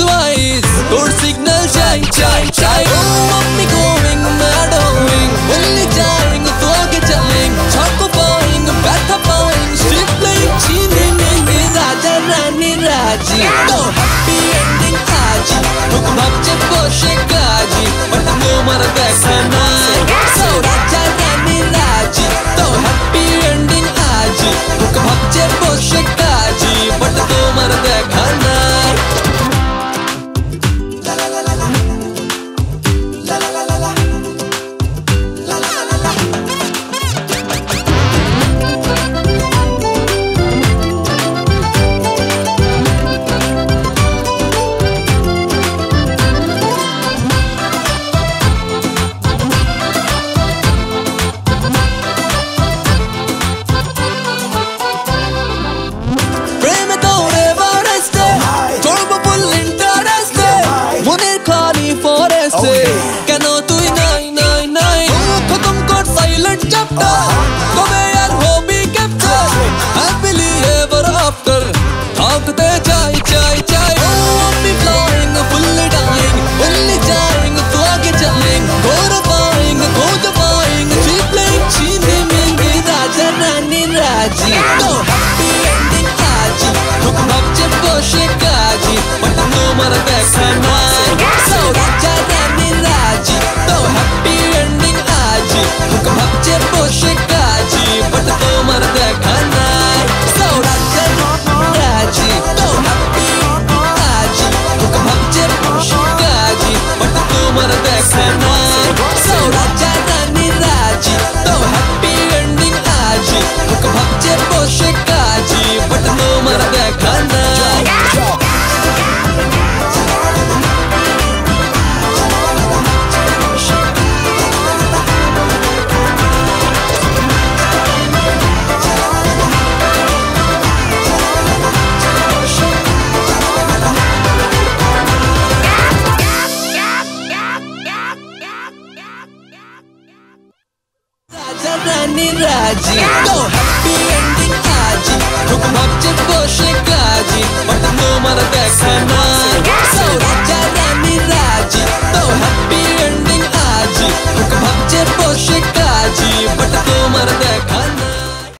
twice. Door signal shine, shine, shine. Sara রাজি তো happy ending আজি ঠুক ভাবছে বসে কাজী বাট তোমার দেখা নাই So, রাজ্য